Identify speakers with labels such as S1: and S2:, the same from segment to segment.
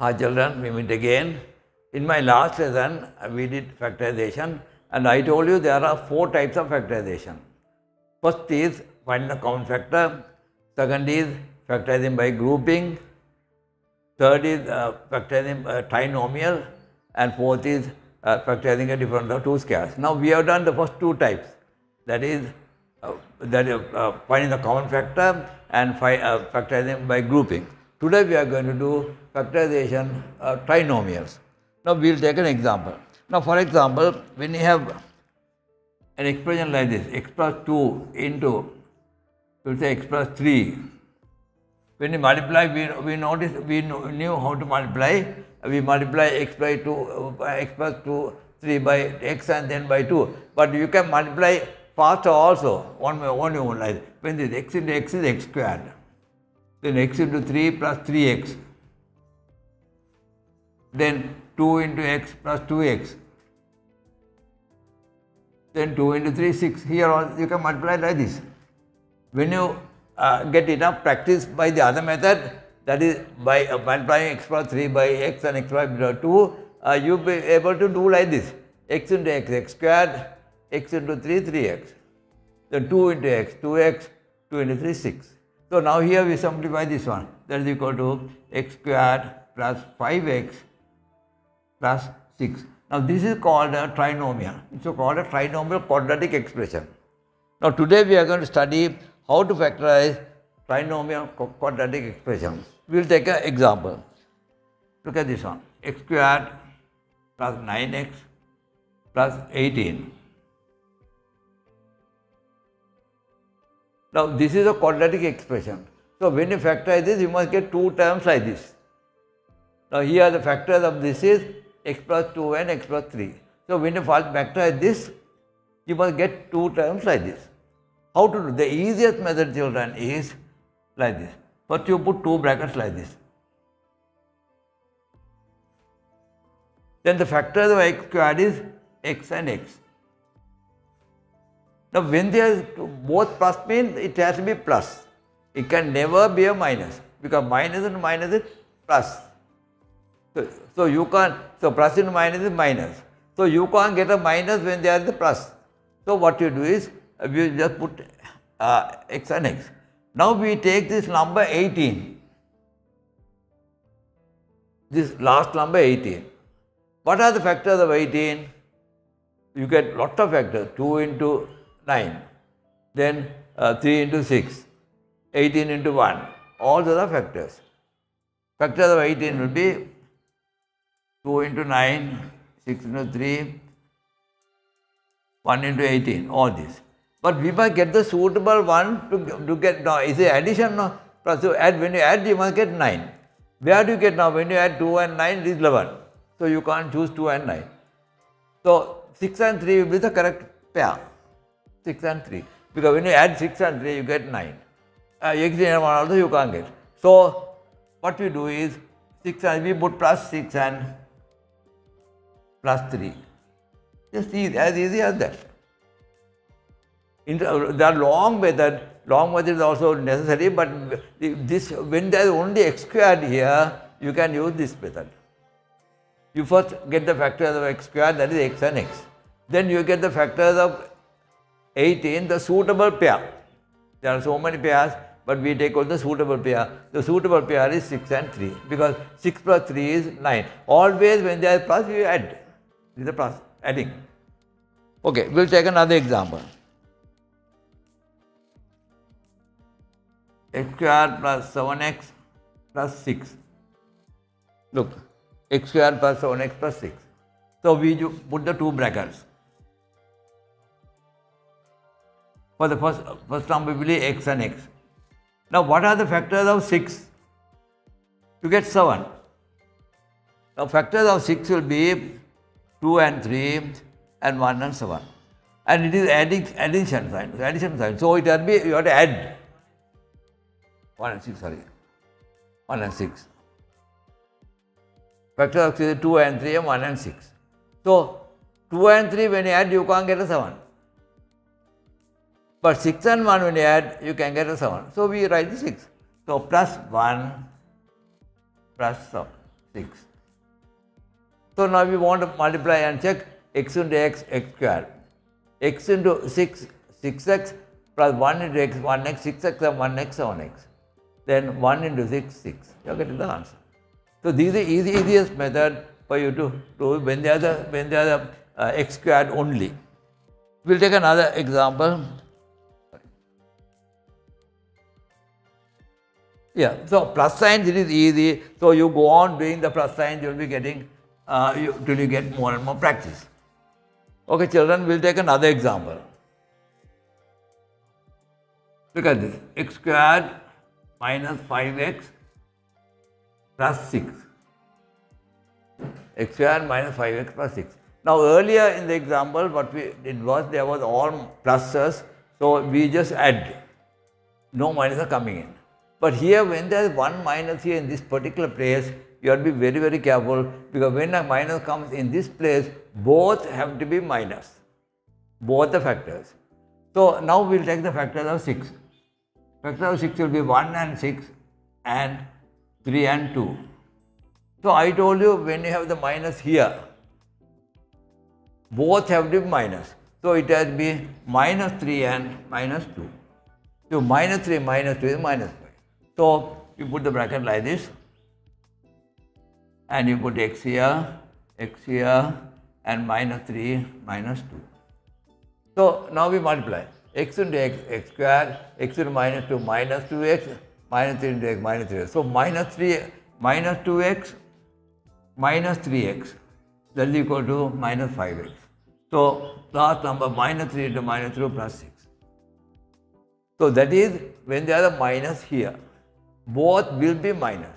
S1: Hi children, we meet again. In my last lesson, we did factorization and I told you there are four types of factorization. First is find the common factor. Second is factorizing by grouping. Third is uh, factorizing uh, trinomial. And fourth is uh, factorizing a difference of two squares. Now we have done the first two types. That is, uh, that is uh, finding the common factor and fi- uh, factorizing by grouping. Today we are going to do factorization of trinomials. Now we will take an example. Now for example, when you have an expression like this, x plus 2 into, we will say x plus 3. When you multiply, we, we notice, we knew how to multiply. We multiply x by 2, uh, x plus 2, 3 by x and then by 2. But you can multiply faster also, one one won't like. When this x into x is x squared. Then x into 3 plus 3x. Then 2 into x plus 2x. Then 2 into 3, 6. Here you can multiply like this. When you uh, get enough practice by the other method, that is by uh, multiplying x plus 3 by x and x plus 2, uh, you'll be able to do like this. x into x, x squared, x into 3, 3x. Then 2 into x, 2x, 2 into 3, 6. So now here we simplify this one. That is equal to x squared plus 5x plus 6. Now this is called a trinomial. It's called a trinomial quadratic expression. Now today we are going to study how to factorize trinomial quadratic expressions. We will take an example. Look at this one. x squared plus 9x plus 18. Now this is a quadratic expression. So when you factorize this, you must get two terms like this. Now here the factors of this is x plus 2 and x plus 3. So when you factorize this, you must get two terms like this. How to do? The easiest method children is like this. First you put two brackets like this. Then the factors of x squared is x and x. Now when there is both plus means it has to be plus. It can never be a minus because minus and minus is plus. So, so you can't, so plus and minus is minus. So you can't get a minus when there is a plus. So what you do is, you just put uh, x and x. Now we take this number 18. This last number 18. What are the factors of 18? You get lot of factors, 2 into 9, then uh, 3 into 6, 18 into 1. All those are factors. Factors of 18 will be 2 into 9, 6 into 3, 1 into 18, all these. But we must get the suitable one to, to get, now is it addition? No? So add, when you add, you must get 9. Where do you get now? When you add 2 and 9, it is 11. So you can't choose 2 and 9. So 6 and 3 will be the correct pair. 6 and 3. Because when you add 6 and 3, you get 9. Uh, x and 1 also you can't get. So what we do is 6 and we put plus 6 and plus 3. Just easy, as easy as that. In the, are long method, long method is also necessary, but this when there is only x squared here, you can use this method. You first get the factors of x squared, that is x and x. Then you get the factors of 18, the suitable pair. There are so many pairs, but we take only the suitable pair. The suitable pair is 6 and 3 because 6 plus 3 is 9. Always when there is plus, you add. This is a plus, adding. Okay, we'll take another example. x square plus 7x plus 6. Look, x square plus 7x plus 6. So we put the two brackets. For the first, first term will be x and x. Now what are the factors of 6? You get 7. Now factors of 6 will be 2 and 3 and 1 and 7. And it is adding, addition sign, addition sign. So it will be, you have to add 1 and 6, sorry. 1 and 6. Factors of 6 is 2 and 3 and 1 and 6. So 2 and 3 when you add you can't get a 7. But 6 and 1 when you add you can get a 7. So we write the 6. So plus 1 plus 6. 6. So now we want to multiply and check x into x, x squared. x into 6, 6x plus 1 into x, 1x, 6x and 1x, 7x. Then 1 into 6, 6. You are getting the answer. So this is the easy, easiest method for you to do when they are the, when they are the uh, x squared only. We'll take another example. Yeah, so plus signs it is easy. So you go on doing the plus signs, you will be getting uh, you, till you get more and more practice. Okay, children, we'll take another example. Look at this x squared minus 5x plus 6. x squared minus 5x plus 6. Now earlier in the example what we did was there was all pluses so we just add no minus are coming in. But here when there is one minus here in this particular place you have to be very very careful because when a minus comes in this place both have to be minus both the factors. So now we will take the factors of 6. Factor of 6 will be 1 and 6 and 3 and 2. So I told you when you have the minus here both have to be minus. So it has to be minus 3 and minus 2. So minus 3 minus 2 is minus 5. So you put the bracket like this and you put x here, x here and minus 3 minus 2. So now we multiply x into x, x square, x into minus 2 minus 2x, minus 3 into x minus 3. So minus 3 minus 2x minus 3x that is equal to minus 5x. So last number minus 3 into minus 2 plus 6. So that is when there are the minus here, both will be minus.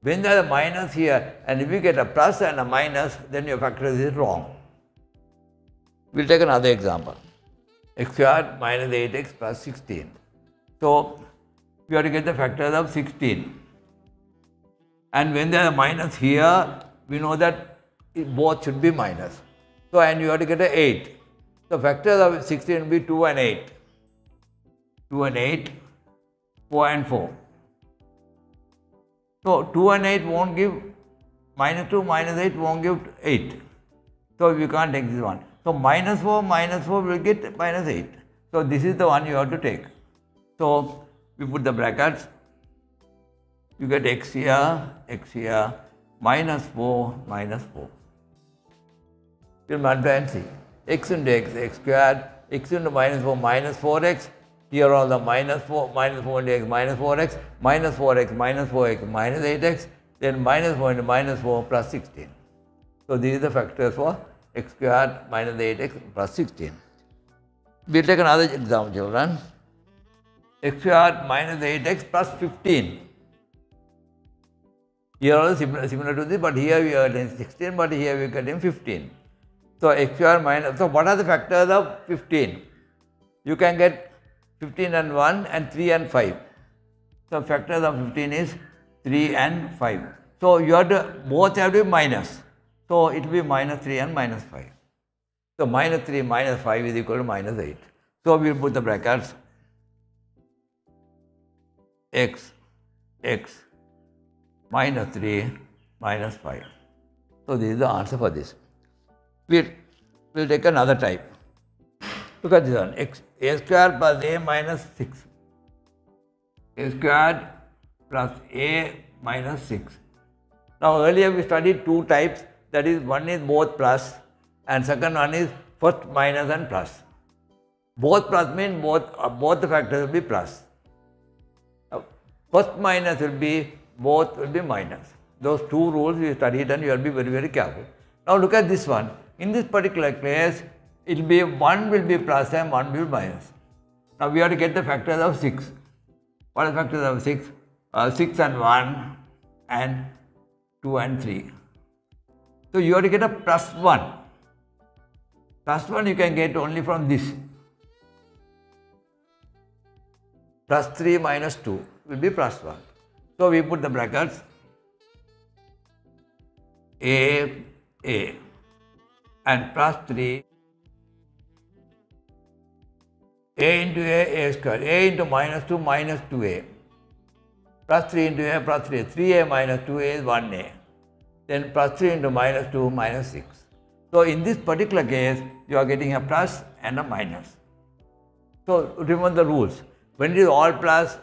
S1: When there are minus here and if you get a plus and a minus, then your factorization is wrong. We'll take another example. x squared minus 8x plus 16. So we have to get the factors of 16. And when there are minus here, we know that both should be minus. So, and you have to get a 8. The factors of 16 will be 2 and 8. 2 and 8, 4 and 4. So, 2 and 8 won't give minus 2, minus 8 won't give 8. So, you can't take this one. So, minus 4, minus 4 will get minus 8. So, this is the one you have to take. So, we put the brackets. You get x here, x here, minus 4, minus 4. We'll multiply and see. x into x, x squared, x into minus 4, minus 4x. Here all the minus 4, minus 4 into x, minus 4x, minus 4x, minus 4x, minus 8x, then minus 4 into minus 4 plus 16. So these are the factors for x squared minus 8x plus 16. We'll take another example, children. x squared minus 8x plus 15. Here also similar, similar to this, but here we are getting 16, but here we are getting 15. So x square minus, so what are the factors of 15? You can get 15 and 1 and 3 and 5. So factors of 15 is 3 and 5. So you have to, both have to be minus. So it will be minus 3 and minus 5. So minus 3 minus 5 is equal to minus 8. So we will put the brackets x, x, minus 3 minus 5. So this is the answer for this. We'll, we'll take another type. Look at this one, x, a square plus a minus 6. a square plus a minus 6. Now earlier we studied two types, that is one is both plus and second one is first minus and plus. Both plus mean both, uh, both the factors will be plus. Uh, first minus will be both will be minus. Those two rules we studied and you will be very, very careful. Now look at this one. In this particular case, it will be 1 will be plus and 1 will be minus. Now we have to get the factors of 6. What are the factors of 6? Uh, 6 and 1 and 2 and 3. So you have to get a plus 1. Plus 1 you can get only from this. Plus 3 minus 2 will be plus 1. So we put the brackets A, A and plus 3 A into A, A square, A into minus 2, minus 2A, plus 3 into A, plus 3, 3A minus 2A is 1A. then plus 3 into minus 2 minus 6. So in this particular case, you are getting a plus and a minus. So remember the rules. When it is all plus,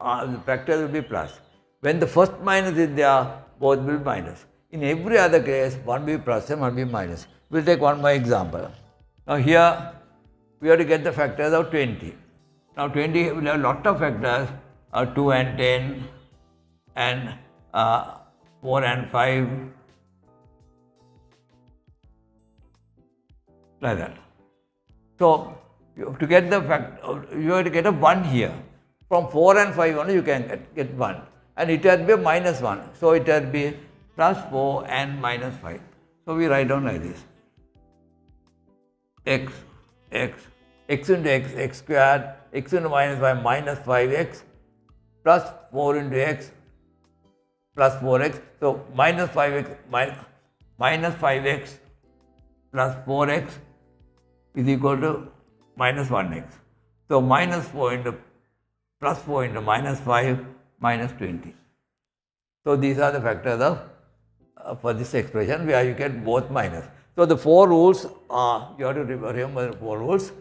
S1: uh, the factor will be plus. When the first minus is there, both will be minus. In every other case, one will be plus and one will be minus. We'll take one more example. Now here, we have to get the factors of 20. Now 20 will have a lot of factors, uh, 2 and 10 and uh, 4 and 5 like that. So you to get the fact, you have to get a 1 here. From 4 and 5 only you can get, get 1 and it has to be minus 1. So it has to be plus 4 and minus 5. So we write down like this. x, x, x into x, x squared, x into minus 5 minus 5x plus 4 into x plus 4x. So minus 5x minus, minus 5x plus 4x is equal to minus 1x. So minus 4 into plus 4 into minus 5 minus 20. So these are the factors of uh, for this expression where you get both minus. So the four rules are, you have to remember the four rules.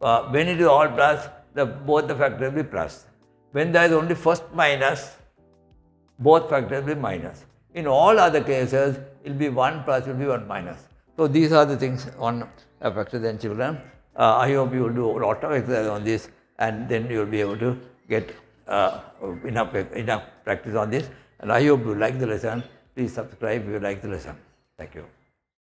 S1: Uh, when it is all plus, the, both the factors will be plus. When there is only first minus, both factors will be minus. In all other cases, it will be 1 plus, it will be 1 minus. So these are the things on factors and children. Uh, I hope you will do a lot of exercise on this and then you will be able to get uh, enough, enough practice on this. And I hope you like the lesson. Please subscribe if you like the lesson. Thank you.